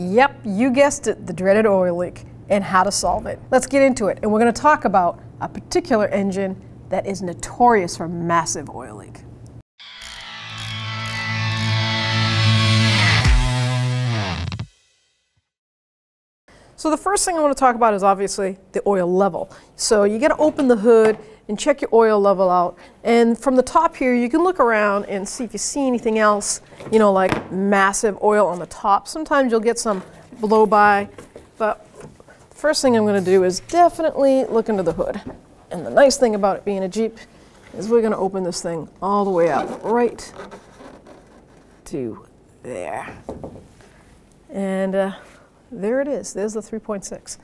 Yep, you guessed it, the dreaded oil leak and how to solve it. Let's get into it. And we're going to talk about a particular engine that is notorious for massive oil leak. So the first thing I want to talk about is obviously the oil level. So you got to open the hood and check your oil level out. And from the top here, you can look around and see if you see anything else, you know, like massive oil on the top. Sometimes you'll get some blow by, but first thing I'm going to do is definitely look into the hood. And the nice thing about it being a Jeep is we're going to open this thing all the way up right to there. And uh, there it is. There's the 3.6.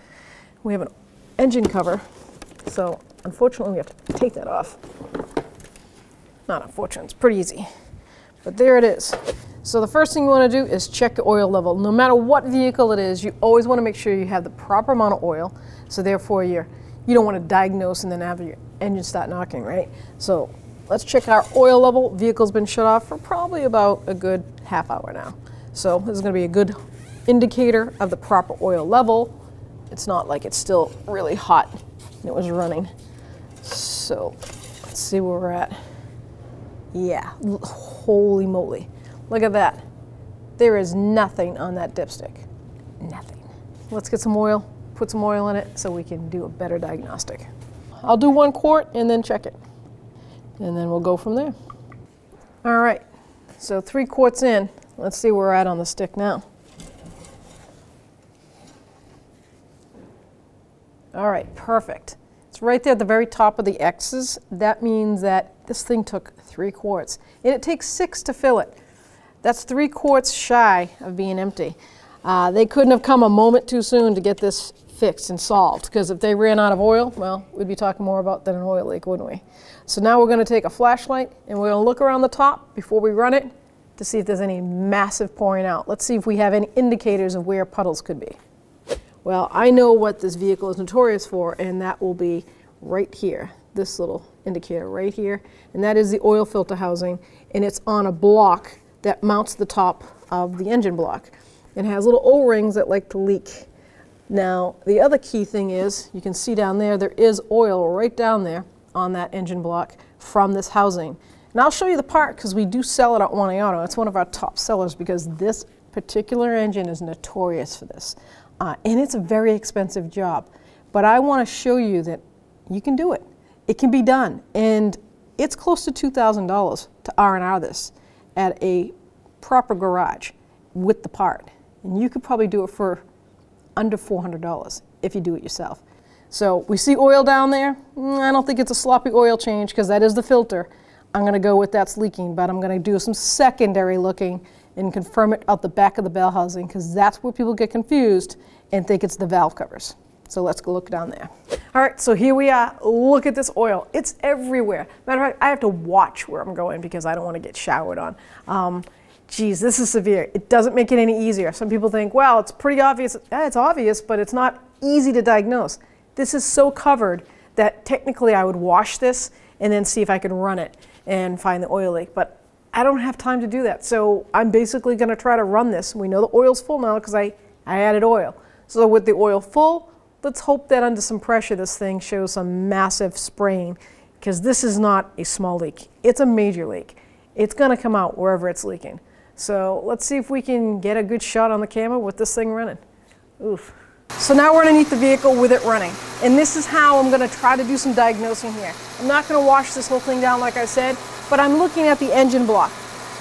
We have an engine cover, so unfortunately we have to take that off. Not unfortunate, it's pretty easy. But there it is. So the first thing you want to do is check your oil level. No matter what vehicle it is, you always want to make sure you have the proper amount of oil. So therefore you're, you don't want to diagnose and then have your engine start knocking, right? So let's check our oil level. Vehicle's been shut off for probably about a good half hour now. So this is going to be a good indicator of the proper oil level. It's not like it's still really hot and it was running. So let's see where we're at. Yeah, holy moly. Look at that. There is nothing on that dipstick. Nothing. Let's get some oil, put some oil in it so we can do a better diagnostic. I'll do one quart and then check it. And then we'll go from there. All right, so three quarts in. Let's see where we're at on the stick now. All right, perfect. It's right there at the very top of the X's. That means that this thing took three quarts. And it takes six to fill it. That's three quarts shy of being empty. Uh, they couldn't have come a moment too soon to get this fixed and solved because if they ran out of oil, well, we'd be talking more about than an oil leak, wouldn't we? So now we're going to take a flashlight and we're going to look around the top before we run it to see if there's any massive pouring out. Let's see if we have any indicators of where puddles could be. Well, I know what this vehicle is notorious for, and that will be right here, this little indicator right here, and that is the oil filter housing, and it's on a block that mounts the top of the engine block. It has little O-rings that like to leak. Now, the other key thing is, you can see down there, there is oil right down there on that engine block from this housing. And I'll show you the part because we do sell it at One Auto. It's one of our top sellers because this particular engine is notorious for this. Uh, and it's a very expensive job. But I want to show you that you can do it. It can be done. And it's close to $2,000 to R&R this at a proper garage with the part. And you could probably do it for under $400 if you do it yourself. So we see oil down there. Mm, I don't think it's a sloppy oil change because that is the filter. I'm going to go with that's leaking, but I'm going to do some secondary looking and confirm it out the back of the bell housing because that's where people get confused and think it's the valve covers. So let's go look down there. All right, so here we are. Look at this oil. It's everywhere. Matter of fact, I have to watch where I'm going because I don't want to get showered on. Um, geez, this is severe. It doesn't make it any easier. Some people think, well, it's pretty obvious. Yeah, it's obvious, but it's not easy to diagnose. This is so covered that technically I would wash this and then see if I could run it and find the oil leak. But I don't have time to do that. So I'm basically going to try to run this. We know the oil's full now because I, I added oil. So with the oil full, let's hope that under some pressure this thing shows some massive spraying because this is not a small leak. It's a major leak. It's going to come out wherever it's leaking. So let's see if we can get a good shot on the camera with this thing running. Oof. So now we're underneath the vehicle with it running. And this is how I'm going to try to do some diagnosing here. I'm not going to wash this whole thing down like I said but I'm looking at the engine block.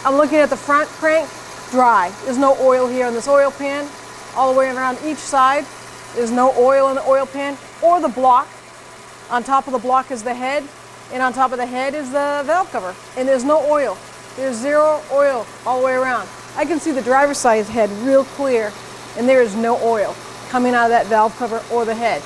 I'm looking at the front crank, dry. There's no oil here in this oil pan. All the way around each side, there's no oil in the oil pan or the block. On top of the block is the head, and on top of the head is the valve cover. And there's no oil. There's zero oil all the way around. I can see the driver's side head real clear, and there is no oil coming out of that valve cover or the head.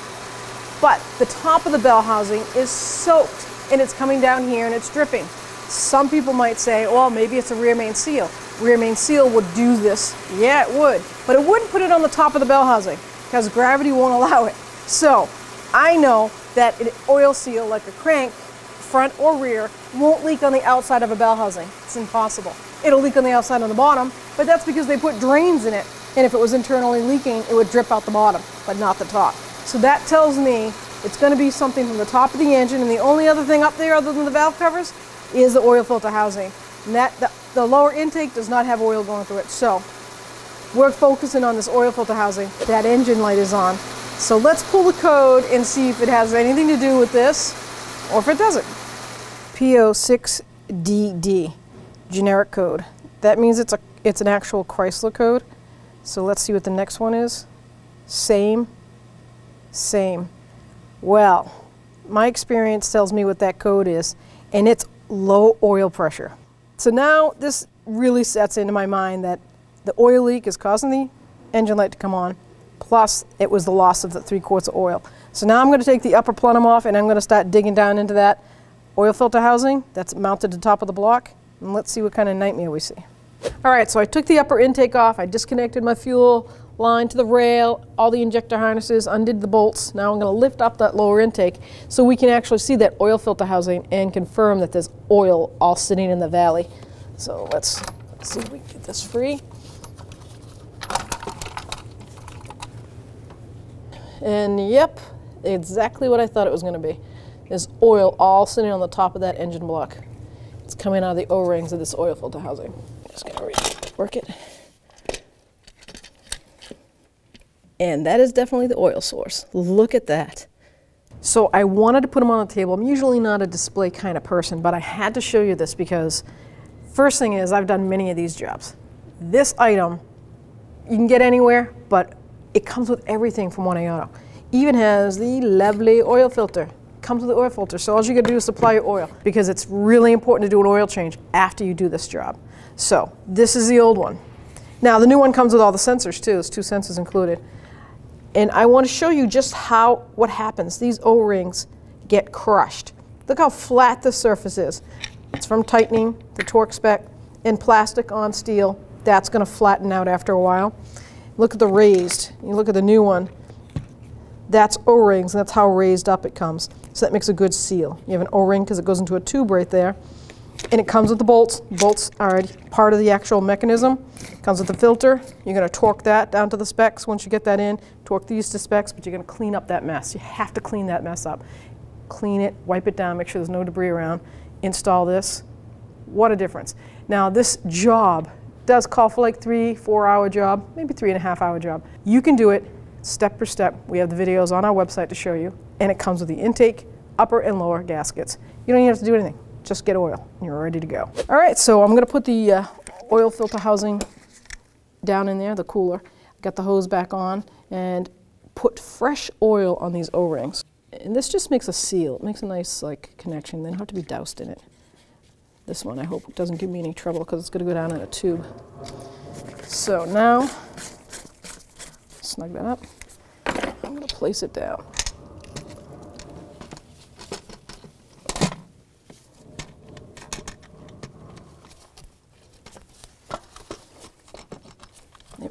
But the top of the bell housing is soaked, and it's coming down here and it's dripping. Some people might say, well, maybe it's a rear main seal. Rear main seal would do this. Yeah, it would. But it wouldn't put it on the top of the bell housing because gravity won't allow it. So I know that an oil seal like a crank, front or rear, won't leak on the outside of a bell housing. It's impossible. It'll leak on the outside on the bottom, but that's because they put drains in it And if it was internally leaking, it would drip out the bottom, but not the top. So that tells me it's going to be something from the top of the engine, and the only other thing up there other than the valve covers is the oil filter housing. And that the, the lower intake does not have oil going through it. So we're focusing on this oil filter housing. That engine light is on. So let's pull the code and see if it has anything to do with this or if it doesn't. P06DD, generic code. That means it's, a, it's an actual Chrysler code. So let's see what the next one is. Same, same. Well, my experience tells me what that code is, and it's low oil pressure. So now this really sets into my mind that the oil leak is causing the engine light to come on, plus it was the loss of the three quarts of oil. So now I'm going to take the upper plenum off and I'm going to start digging down into that oil filter housing that's mounted to the top of the block, and let's see what kind of nightmare we see. All right, so I took the upper intake off, I disconnected my fuel line to the rail, all the injector harnesses, undid the bolts. Now I'm going to lift up that lower intake so we can actually see that oil filter housing and confirm that there's oil all sitting in the valley. So let's, let's see if we can get this free. And yep, exactly what I thought it was going to be. There's oil all sitting on the top of that engine block. It's coming out of the O-rings of this oil filter housing. Just going to work it. And that is definitely the oil source. Look at that. So I wanted to put them on the table. I'm usually not a display kind of person, but I had to show you this because first thing is I've done many of these jobs. This item you can get anywhere, but it comes with everything from 1A Auto. Even has the lovely oil filter. Comes with the oil filter, so all you gotta do is supply your oil because it's really important to do an oil change after you do this job. So this is the old one. Now the new one comes with all the sensors too. There's two sensors included. And I want to show you just how, what happens. These O-rings get crushed. Look how flat the surface is. It's from tightening, the torque spec, and plastic on steel. That's going to flatten out after a while. Look at the raised. You look at the new one. That's O-rings, and that's how raised up it comes. So that makes a good seal. You have an O-ring because it goes into a tube right there and it comes with the bolts. Bolts are part of the actual mechanism. Comes with the filter. You're going to torque that down to the specs. Once you get that in, torque these to specs, but you're going to clean up that mess. You have to clean that mess up. Clean it, wipe it down, make sure there's no debris around. Install this. What a difference. Now this job does call for like three, four hour job, maybe three and a half hour job. You can do it step by step. We have the videos on our website to show you, and it comes with the intake, upper and lower gaskets. You don't even have to do anything just get oil you're ready to go. All right, so I'm gonna put the uh, oil filter housing down in there, the cooler. Got the hose back on and put fresh oil on these O-rings. And this just makes a seal. It makes a nice like connection. They don't have to be doused in it. This one I hope doesn't give me any trouble because it's gonna go down in a tube. So now, snug that up. I'm gonna place it down.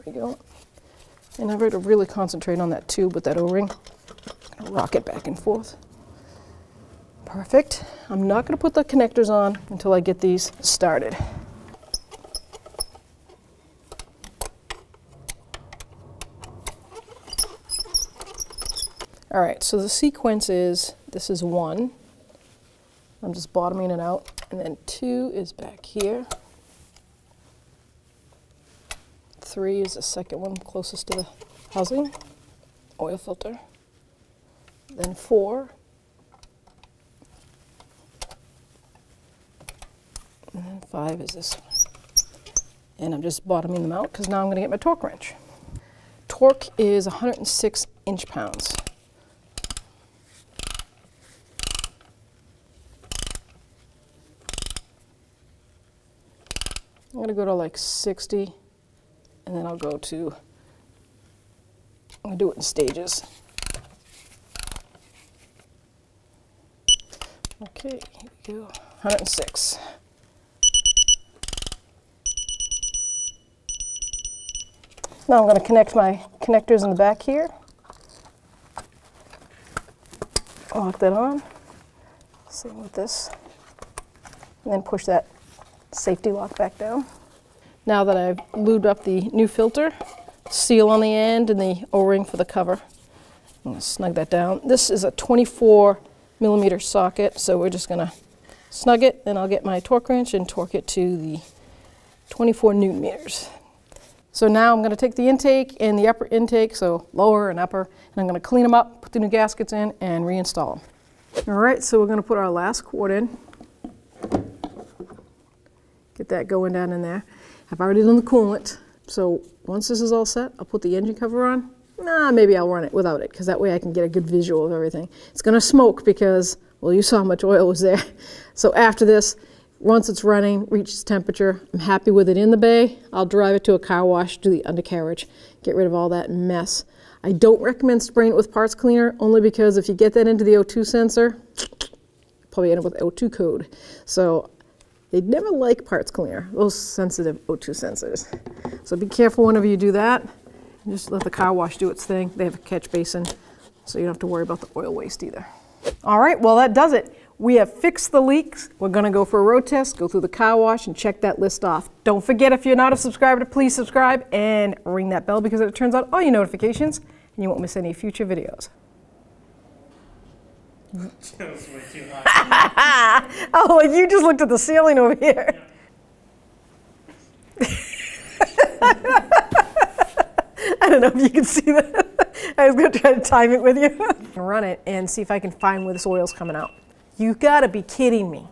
Go. And going to really concentrate on that tube with that O-ring. Rock it back and forth. Perfect. I'm not going to put the connectors on until I get these started. All right, so the sequence is, this is one. I'm just bottoming it out. And then two is back here. Three is the second one closest to the housing, oil filter. Then four. And then five is this one. And I'm just bottoming them out because now I'm going to get my torque wrench. Torque is 106 inch pounds. I'm going to go to like 60 and then I'll go to, I'm gonna do it in stages. Okay, here we go, 106. Now I'm going to connect my connectors in the back here. Lock that on. Same with this. And then push that safety lock back down. Now that I've lubed up the new filter, seal on the end and the O-ring for the cover. I'm gonna snug that down. This is a 24 millimeter socket, so we're just gonna snug it, and I'll get my torque wrench and torque it to the 24 newton meters. So now I'm to take the intake and the upper intake, so lower and upper, and I'm to clean them up, put the new gaskets in, and reinstall them. All right, so we're to put our last quart in. Get that going down in there. I've already done the coolant, so once this is all set, I'll put the engine cover on. Nah, maybe I'll run it without it, because that way I can get a good visual of everything. It's going to smoke because, well, you saw how much oil was there. So after this, once it's running, reaches temperature, I'm happy with it in the bay, I'll drive it to a car wash, do the undercarriage, get rid of all that mess. I don't recommend spraying it with parts cleaner, only because if you get that into the O2 sensor, probably end up with O2 code. So they never like parts cleaner, those sensitive O2 sensors. So be careful whenever you do that. Just let the car wash do its thing. They have a catch basin, so you don't have to worry about the oil waste either. All right, well that does it. We have fixed the leaks. We're gonna go for a road test, go through the car wash and check that list off. Don't forget if you're not a subscriber to please subscribe and ring that bell because it turns out all your notifications and you won't miss any future videos. oh, you just looked at the ceiling over here. I don't know if you can see that. I was gonna try to time it with you. Run it and see if I can find where this oil's coming out. You gotta be kidding me.